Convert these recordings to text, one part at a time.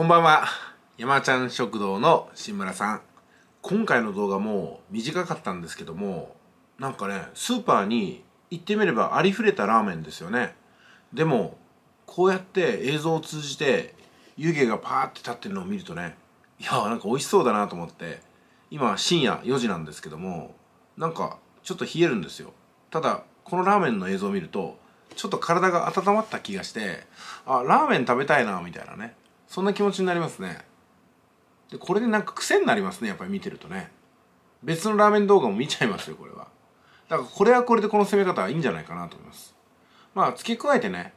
こんばんは。山ちゃん食堂の新村さん。今回の動画も短かったんですけどもなんかねスーパーに行ってみればありふれたラーメンですよね。でもこうやって映像を通じて湯気がパーって立ってるのを見るとねいやなんか美味しそうだなと思って今深夜4時なんですけどもなんかちょっと冷えるんですよ。ただこのラーメンの映像を見るとちょっと体が温まった気がしてあラーメン食べたいなみたいなね。そんな気持ちになりますね。でこれでなんか癖になりますねやっぱり見てるとね。別のラーメン動画も見ちゃいますよこれは。だからこれはこれでこの攻め方はいいんじゃないかなと思います。まあ付け加えてね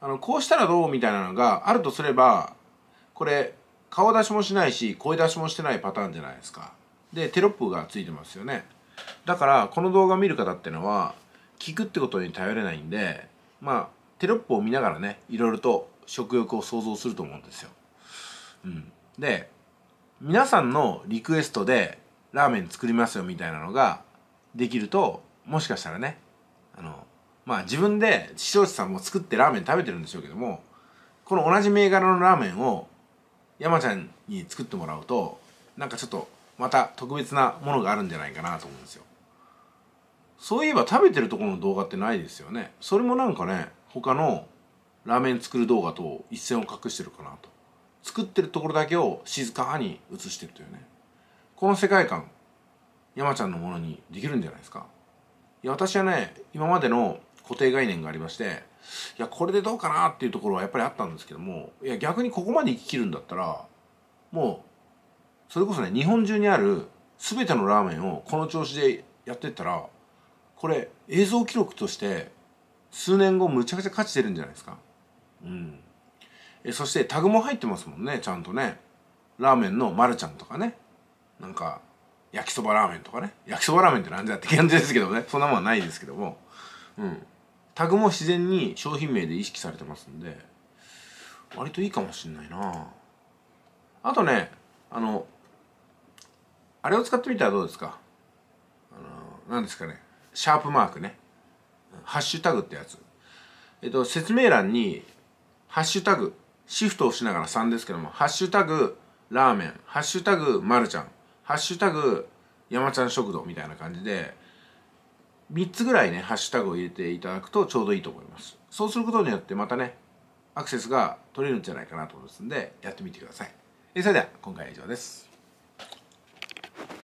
あのこうしたらどうみたいなのがあるとすればこれ顔出しもしないし声出しもしてないパターンじゃないですか。でテロップがついてますよね。だからこの動画を見る方ってのは聞くってことに頼れないんでまあテロップを見ながらねいろいろと食欲を想像すると思うんですよ。うん、で皆さんのリクエストでラーメン作りますよみたいなのができるともしかしたらねあのまあ自分で視聴者さんも作ってラーメン食べてるんでしょうけどもこの同じ銘柄のラーメンを山ちゃんに作ってもらうとなんかちょっとまた特別なものがあるんじゃないかなと思うんですよ。そういえば食べてるところの動画ってないですよね。それもなんかね他のラーメン作る動画と一線を画してるかなと。作ってるところだけを静かに映してるというね。この世界観山ちゃんのものにできるんじゃないですか。いや私はね今までの固定概念がありましていやこれでどうかなっていうところはやっぱりあったんですけどもいや逆にここまで生ききるんだったらもうそれこそね日本中にある全てのラーメンをこの調子でやってったらこれ映像記録として数年後むちゃくちゃ価値出るんじゃないですか。うん。えそしてタグも入ってますもんねちゃんとね。ラーメンのマルちゃんとかね。なんか焼きそばラーメンとかね。焼きそばラーメンって何じゃって感じですけどね。そんなもんはないですけども。うん。タグも自然に商品名で意識されてますんで。割といいかもしんないな。あとねあのあれを使ってみたらどうですか？あの何ですかね。シャープマークね。ハッシュタグってやつ。えっと説明欄にハッシュタグシフトをしながら3ですけどもハッシュタグラーメンハッシュタグまるちゃんハッシュタグ山ちゃん食堂みたいな感じで3つぐらいねハッシュタグを入れていただくとちょうどいいと思います。そうすることによってまたねアクセスが取れるんじゃないかなと思いますんでやってみてください。えそれでは今回は以上です。